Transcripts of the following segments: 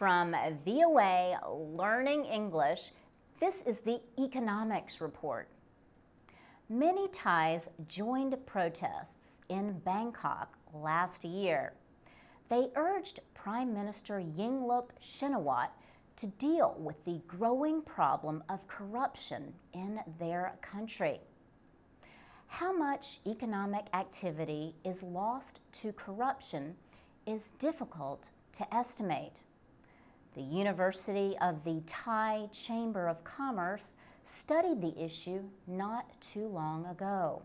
From VOA Learning English, this is the Economics Report. Many Thais joined protests in Bangkok last year. They urged Prime Minister Yingluck Shinawatra to deal with the growing problem of corruption in their country. How much economic activity is lost to corruption is difficult to estimate. The University of the Thai Chamber of Commerce studied the issue not too long ago.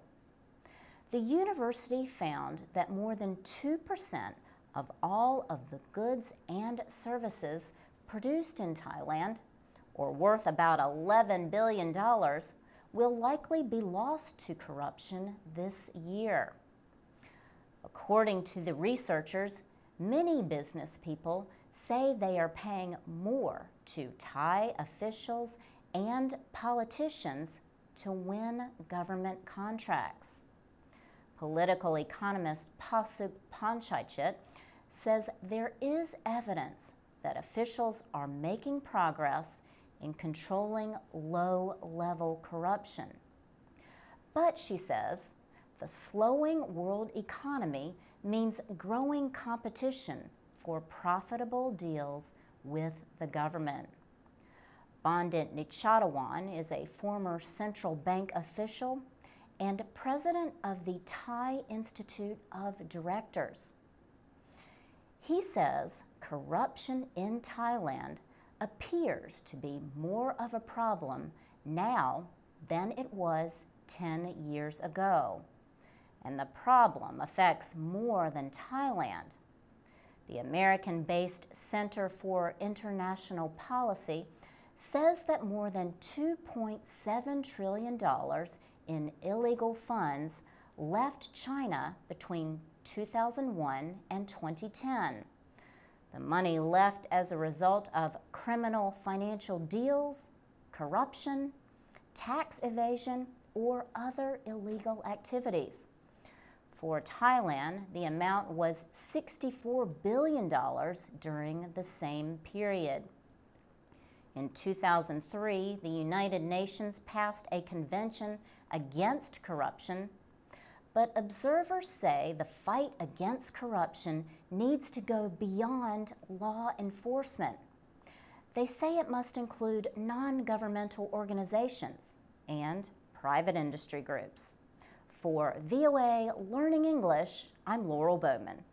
The university found that more than 2% of all of the goods and services produced in Thailand, or worth about $11 billion, will likely be lost to corruption this year. According to the researchers, many business people say they are paying more to Thai officials and politicians to win government contracts. Political economist Pasuk Pongpaichit says there is evidence that officials are making progress in controlling low level corruption. But, she says, the slowing world economy means growing competition for profitable deals with the government. Bandid Nijathaworn is a former central bank official and president of the Thai Institute of Directors. He says corruption in Thailand appears to be more of a problem now than it was 10 years ago. And the problem affects more than Thailand. The American based Center for International Policy says that more than $2.7 trillion in illegal funds left China between 2001 and 2010. The money left as a result of criminal financial deals, corruption, tax evasion, or other illegal activities. For Thailand, the amount was $64 billion during the same period. In 2003, the United Nations passed a convention against corruption but observers say the fight against corruption needs to go beyond law enforcement. They say it must include non governmental organizations and private industry groups. For VOA Learning English, I'm Laurel Bowman.